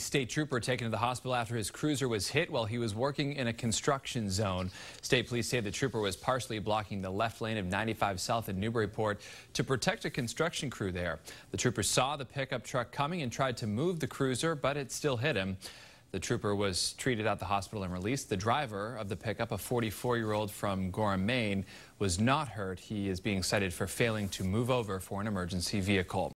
State trooper taken to the hospital after his cruiser was hit while he was working in a construction zone. State police say the trooper was partially blocking the left lane of 95 South in Newburyport to protect a construction crew there. The trooper saw the pickup truck coming and tried to move the cruiser, but it still hit him. The trooper was treated at the hospital and released. The driver of the pickup, a 44-year-old from Gorham, Maine, was not hurt. He is being cited for failing to move over for an emergency vehicle.